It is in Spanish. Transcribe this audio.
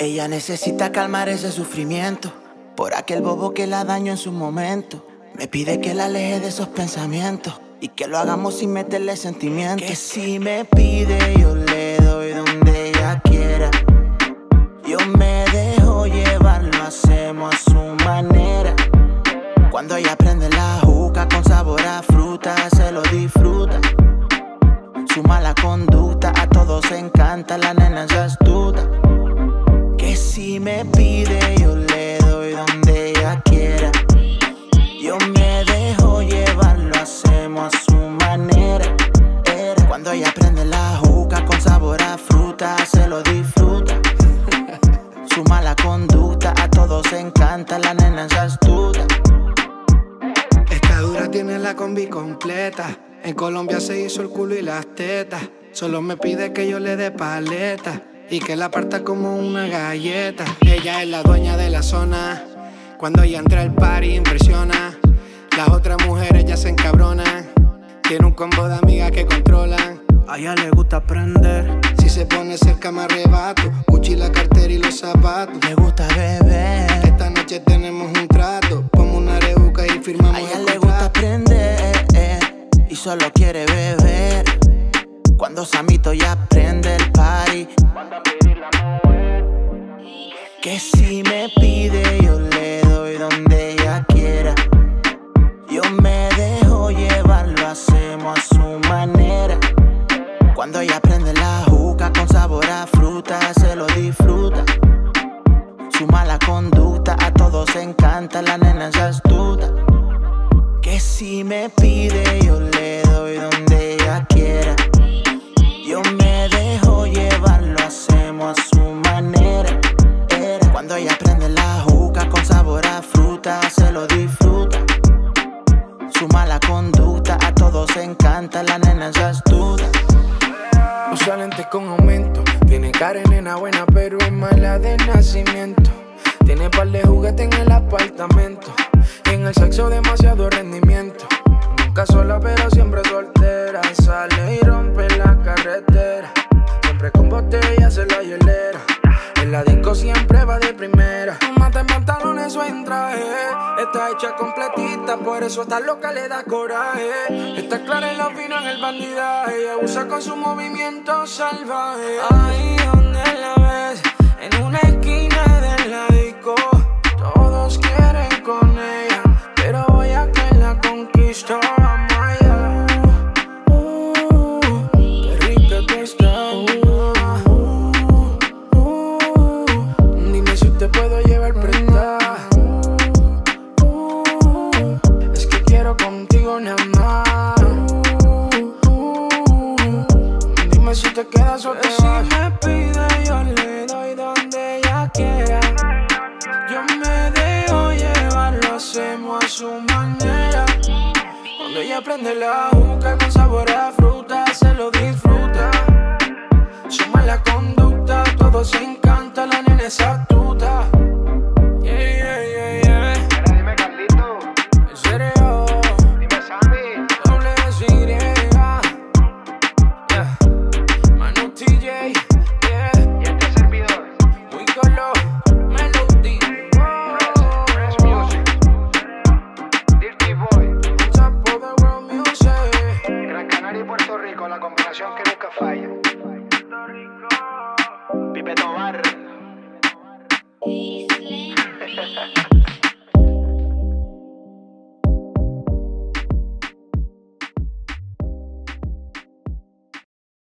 Ella necesita calmar ese sufrimiento por aquel bobo que la dañó en su momento. Me pide que la aleje de esos pensamientos y que lo hagamos sin meterle sentimientos. Que si me pide, yo le doy donde ella quiera. Yo me dejo llevar, lo hacemos a su manera. Cuando ella prende la juca con sabor a fruta, se lo disfruta. Su mala conducta a todos encanta, la nena es astuta. Pide, yo le doy donde ella quiera. Yo me dejo llevar, lo hacemos a su manera. Cuando ella prende la juca con sabor a fruta, se lo disfruta. Su mala conducta a todos encanta, la nena es astuta. Esta dura tiene la combi completa. En Colombia se hizo el culo y las tetas. Solo me pide que yo le dé paleta y que la parta como una galleta. Ella es la dueña de la zona. Cuando ella entra al party impresiona. Las otras mujeres ya se encabronan. Tiene un combo de amigas que controlan. A ella le gusta aprender, Si se pone cerca me arrebato. Gucci la cartera y los zapatos. le gusta beber. Esta noche tenemos un trato. Pongo una rebuca y firmamos A ella el le gusta aprender y solo quiere beber. Cuando Samito ya prende el party. Cuando ella prende la juca con sabor a fruta, se lo disfruta. Su mala conducta a todos encanta, la nena es astuta. Que si me pide, yo le doy donde ella quiera. Yo me dejo llevar, lo hacemos a su manera. Era Cuando ella prende la juca con sabor a fruta, se lo disfruta. Su mala conducta a todos encanta, la nena es astuta. Usa lentes con aumento. Tiene cara nena buena, pero es mala de nacimiento. Tiene par de juguetes en el apartamento. Y en el sexo demasiado rendimiento. Nunca sola, pero siempre soltera. Sale y rompe Está hecha completita, por eso está loca, le da coraje. Está clara en la en el bandidaje. Ella usa con su movimiento salvaje. Ahí donde la ves, en una esquina prende la juca con sabor a fruta, se lo disfruta. Su mala conducta, todo se encanta, la nena. Combinación que nunca falla. Pipe Tobar. Easy.